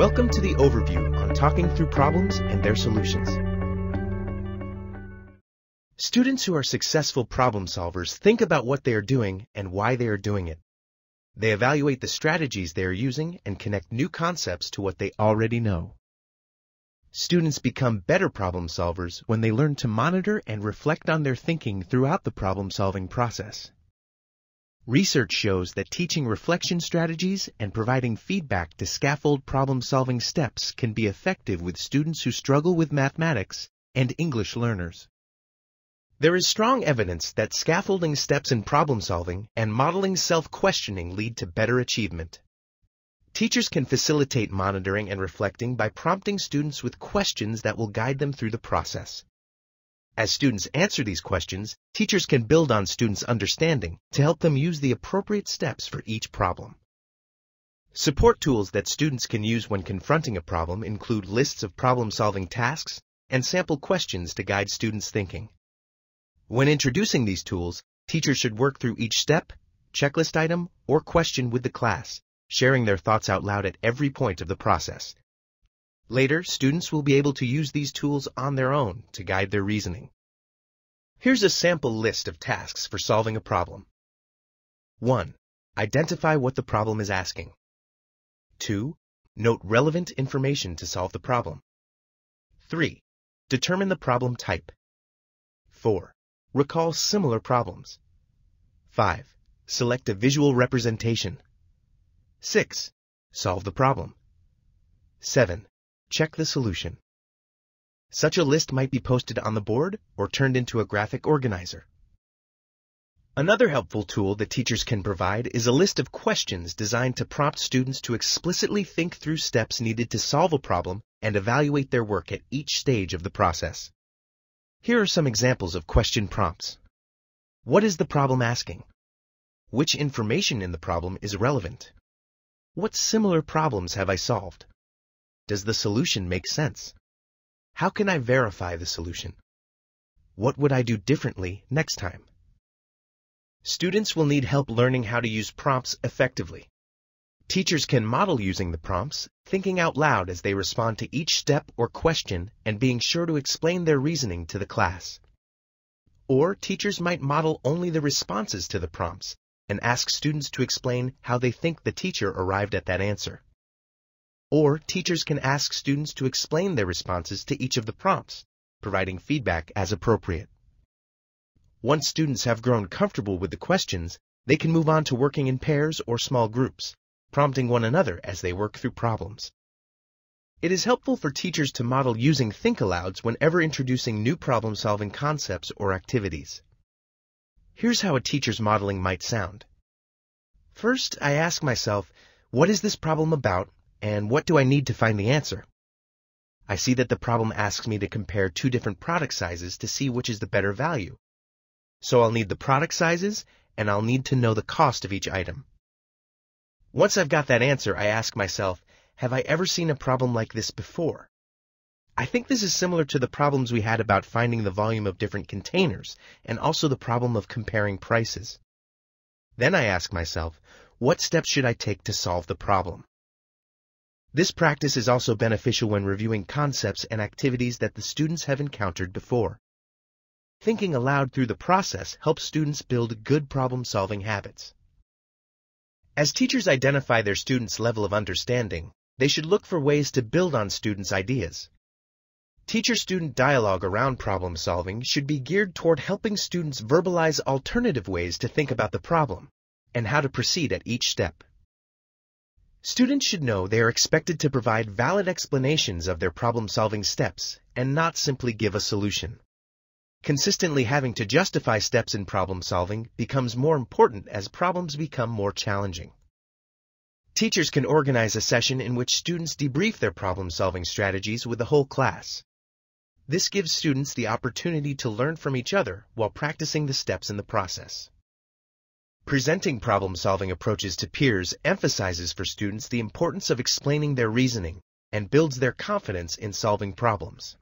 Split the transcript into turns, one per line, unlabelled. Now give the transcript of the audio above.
Welcome to the overview on talking through problems and their solutions. Students who are successful problem solvers think about what they are doing and why they are doing it. They evaluate the strategies they are using and connect new concepts to what they already know. Students become better problem solvers when they learn to monitor and reflect on their thinking throughout the problem-solving process. Research shows that teaching reflection strategies and providing feedback to scaffold problem-solving steps can be effective with students who struggle with mathematics and English learners. There is strong evidence that scaffolding steps in problem solving and modeling self-questioning lead to better achievement. Teachers can facilitate monitoring and reflecting by prompting students with questions that will guide them through the process. As students answer these questions, teachers can build on students' understanding to help them use the appropriate steps for each problem. Support tools that students can use when confronting a problem include lists of problem-solving tasks and sample questions to guide students' thinking. When introducing these tools, teachers should work through each step, checklist item, or question with the class, sharing their thoughts out loud at every point of the process. Later, students will be able to use these tools on their own to guide their reasoning. Here's a sample list of tasks for solving a problem. 1. Identify what the problem is asking. 2. Note relevant information to solve the problem. 3. Determine the problem type. 4. Recall similar problems. 5. Select a visual representation. 6. Solve the problem. 7. Check the solution. Such a list might be posted on the board or turned into a graphic organizer. Another helpful tool that teachers can provide is a list of questions designed to prompt students to explicitly think through steps needed to solve a problem and evaluate their work at each stage of the process. Here are some examples of question prompts. What is the problem asking? Which information in the problem is relevant? What similar problems have I solved? Does the solution make sense? How can I verify the solution? What would I do differently next time? Students will need help learning how to use prompts effectively. Teachers can model using the prompts, thinking out loud as they respond to each step or question and being sure to explain their reasoning to the class. Or teachers might model only the responses to the prompts and ask students to explain how they think the teacher arrived at that answer. Or teachers can ask students to explain their responses to each of the prompts, providing feedback as appropriate. Once students have grown comfortable with the questions, they can move on to working in pairs or small groups, prompting one another as they work through problems. It is helpful for teachers to model using think alouds whenever introducing new problem-solving concepts or activities. Here's how a teacher's modeling might sound. First, I ask myself, what is this problem about and what do I need to find the answer? I see that the problem asks me to compare two different product sizes to see which is the better value. So I'll need the product sizes, and I'll need to know the cost of each item. Once I've got that answer, I ask myself, have I ever seen a problem like this before? I think this is similar to the problems we had about finding the volume of different containers, and also the problem of comparing prices. Then I ask myself, what steps should I take to solve the problem? This practice is also beneficial when reviewing concepts and activities that the students have encountered before. Thinking aloud through the process helps students build good problem-solving habits. As teachers identify their students' level of understanding, they should look for ways to build on students' ideas. Teacher-student dialogue around problem solving should be geared toward helping students verbalize alternative ways to think about the problem and how to proceed at each step. Students should know they are expected to provide valid explanations of their problem-solving steps and not simply give a solution. Consistently having to justify steps in problem solving becomes more important as problems become more challenging. Teachers can organize a session in which students debrief their problem-solving strategies with the whole class. This gives students the opportunity to learn from each other while practicing the steps in the process. Presenting problem-solving approaches to peers emphasizes for students the importance of explaining their reasoning and builds their confidence in solving problems.